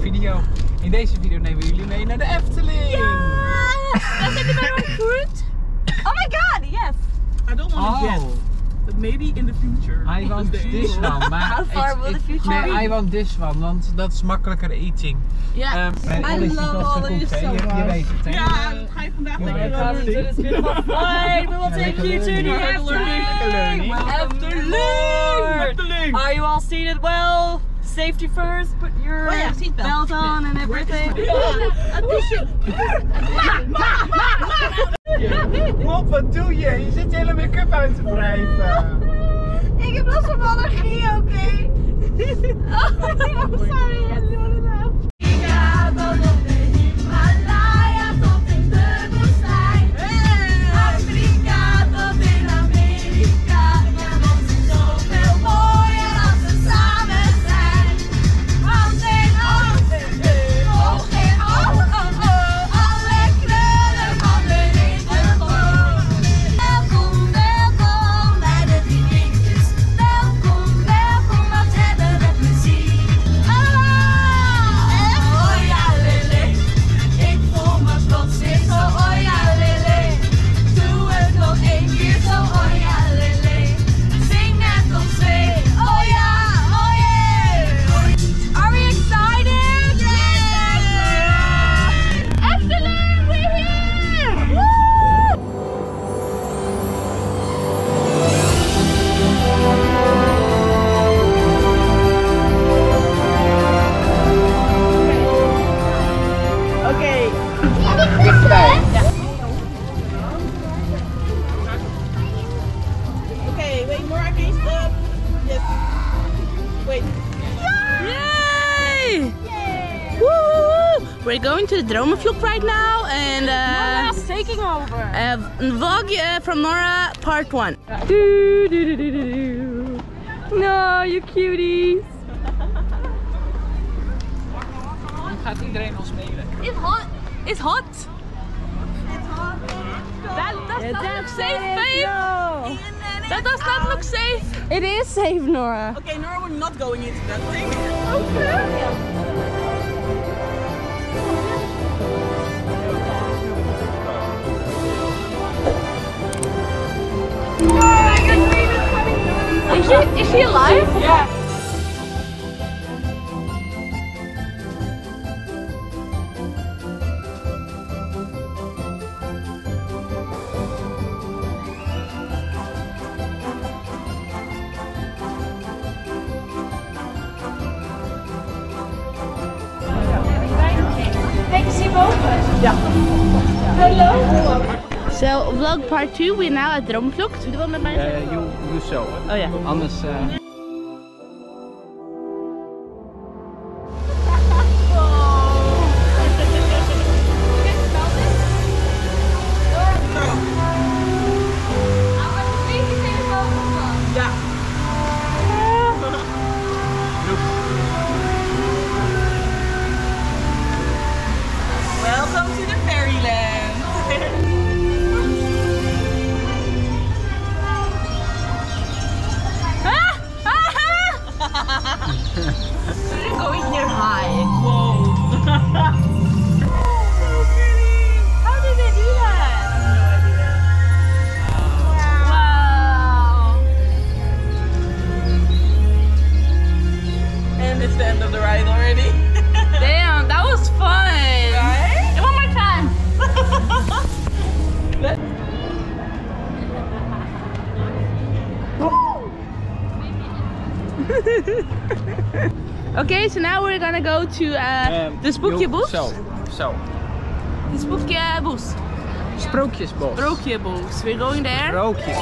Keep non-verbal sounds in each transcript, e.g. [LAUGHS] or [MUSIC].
video. In deze video nemen we jullie mee naar de Efteling. Dat zit er bij een goed. Oh my god, yes. I don't want to Oh. but maybe in the future. I want this one. Maar How far ik- will the future Nee? I want this one, want dat is makkelijker eating. Ja. Ehm, en ziet love all of you Je, so je much. weet het, hè? Ja, ga je vandaag lekker flight. [LAUGHS] We will take you to the. Efteling. Efteling. Efteling. Are you all seated well? Safety first. Put your Oh yeah, seatbelt. belt on and everything. [LAUGHS] [LAUGHS] Mop, wat doe je? Je zit je hele make-up uit te wrijven. Ik heb last van allergie, oké? [LAUGHS] oh, sorry. Okay, wait, more against the. Yes. Wait. Yay! Woo! We're going to the Droomvlucht right now and uh, Nora's taking over. uh, vlog uh, from Nora part 1. Do, do, do, do, do, do. No, you cuties. Gaat iedereen al spelen? It's hot. It's hot. That, that's not look safe, babe. That does not look safe. It is safe, Nora. Okay, Nora, we're not going into that thing. Is she, is she alive? Yeah. So vlog part 2, we're now at Dromenvlog. Doe wat met mij? Eh, you, you zo. Oh ja. Anders... eh, okay, so now we're gonna go to uh, the Spookje you- Bos. Zo, zo. The Spookje Bos. Sprookjesbos. Sprookjebos. We're going there. Sprookjes.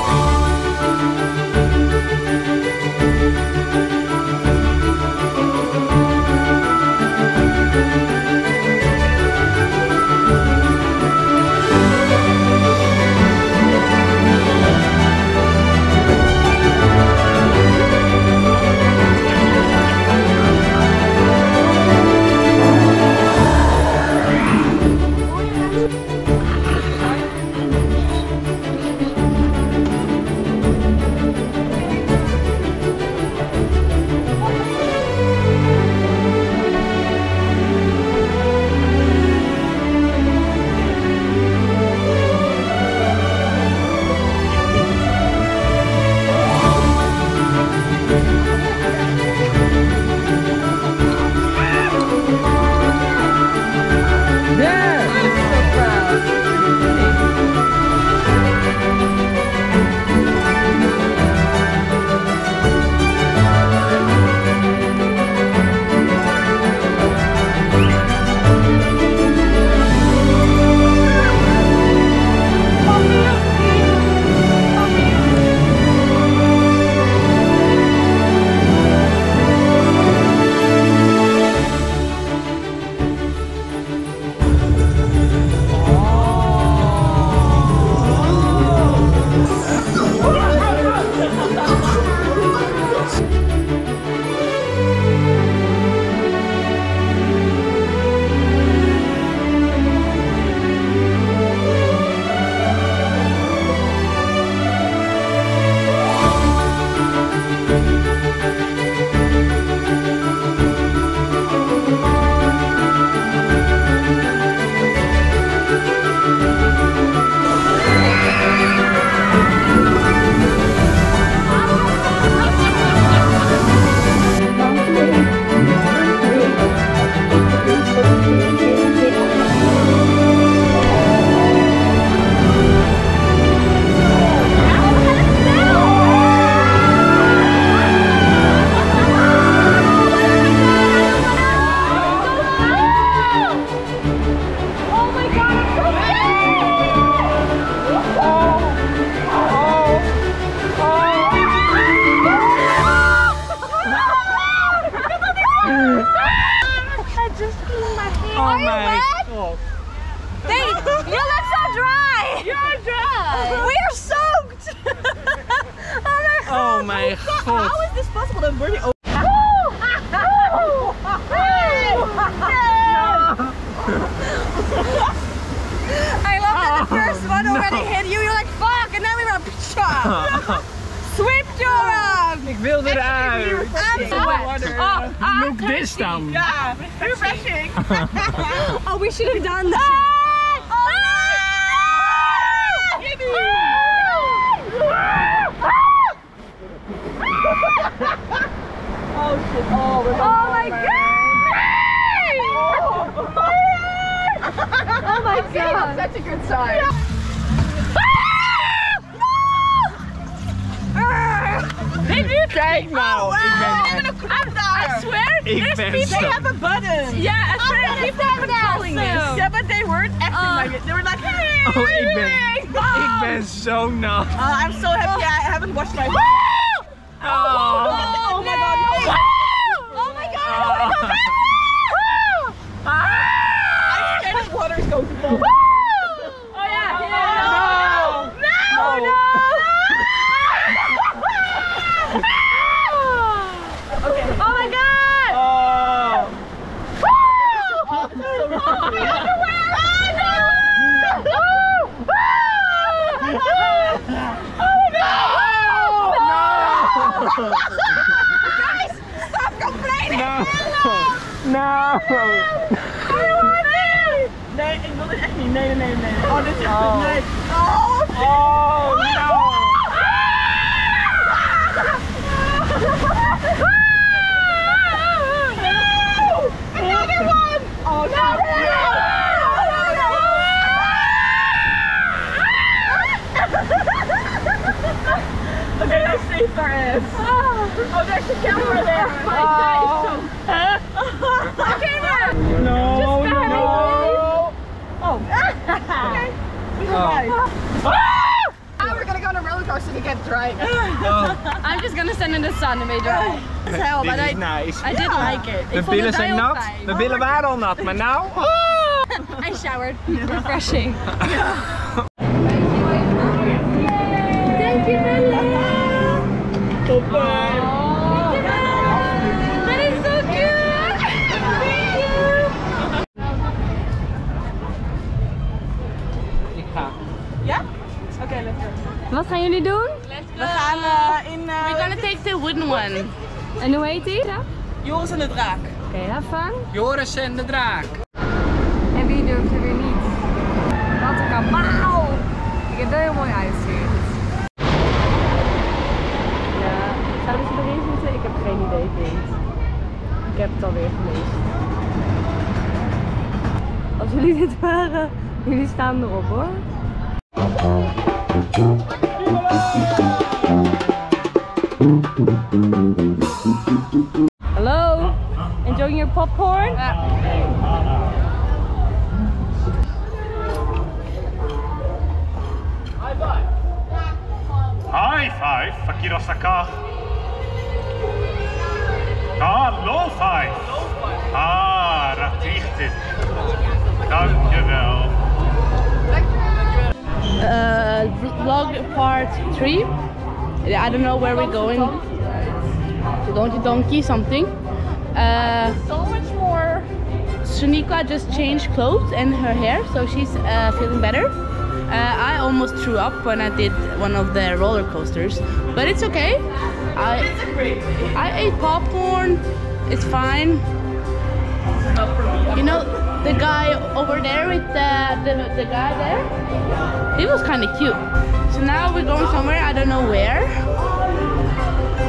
Ik wil eruit. I'm wet. Oh, oh, oh, oh I'm Look this dan. Ja, refreshing. [LAUGHS] Oh, we should have done that. Ah! Oh, Oh shit. Oh, we're Oh my god! Oh my god! That's Such a good sign. Kijk nou, ik ben echt... I swear, Ik ben zo... They have a button. yeah, I swear, people have been calling this. Yeah, but they weren't acting like it. They were like, hey, Oh, what are ik you ben, doing? ik ben zo nat. Uh, I'm so happy I haven't washed my Oh. Oh my god, no. Oh my god! Nee, ik wil dit echt niet. Nee, nee, nee, nee. Oh, dit is echt Oh. nee. Oh, Oh no! another one. Oh, no. Save our ass. Oh, there's a camera there. Oh. [LAUGHS] camera. No! No! Oh. [LAUGHS] okay. We survived. Now we're gonna go on a roller coaster to get dry. Oh. [LAUGHS] I'm just gonna stand in the sun and be dry. Hell, Dit but I, nice. I did like it. De billen zijn nat. fijn. De billen waren al nat, maar nou... I showered. Refreshing. Wooden one. En hoe heet die? Oké, Joris en de Draak. have fun. Joris en de draak. En wie durft er weer niet? Wat een kabaal! Ik heb er heel mooi uitziet. Ja, zouden ze erin zitten? Ik heb geen idee, kind. Ik heb het alweer gemist. Als jullie dit waren, [LAUGHS] jullie staan erop hoor. Hallo? Enjoying your popcorn? High five, High Fakiro Saka. Ah, low five. Ah, dat richt het. Dankjewel. Uh, vlog part three. I don't know where we're going. To Donkey something. Uh, So much more. Shaniqua just changed clothes and her hair, so she's uh, feeling better. Uh, I almost threw up when I did one of the roller coasters, but it's okay. I I ate popcorn. It's fine. You know the guy over there with the the, the guy there. He was kind of cute. So now we're going somewhere. I don't know where.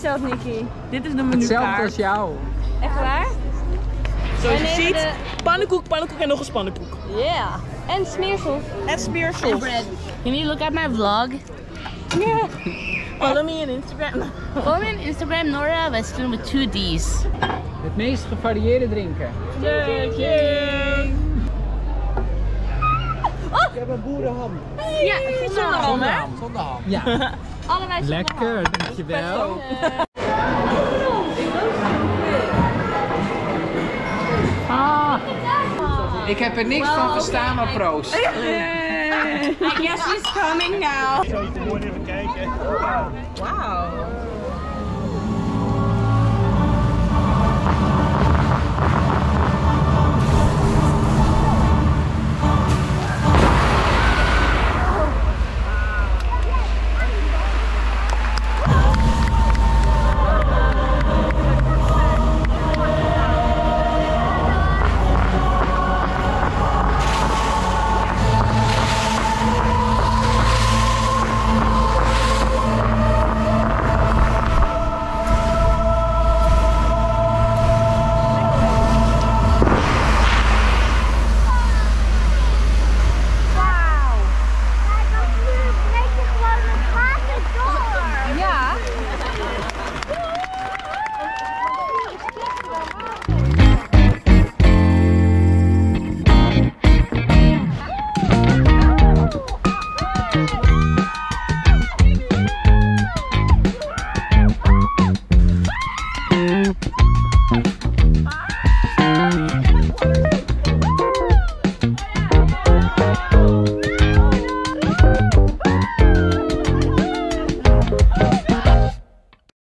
besteld, Nicky? Dit is de hetzelfde menukaart. als jou. Echt waar? Zoals je ziet, de- pannenkoek, pannenkoek en nog eens pannenkoek. Yeah. En smeersel. En smeersel. Can you look at my vlog? Follow me on Instagram. Follow me on Instagram, Nora Westlund with two D's. Het meest gevarieerde drinken. Ja, zonder ham, hè? Zonder ham. Ja. Allebei Lekker, dankjewel. Ah. Ik heb er niks van verstaan, maar proost. [LAUGHS] I guess she's coming now. Te mooi even kijken? Wauw.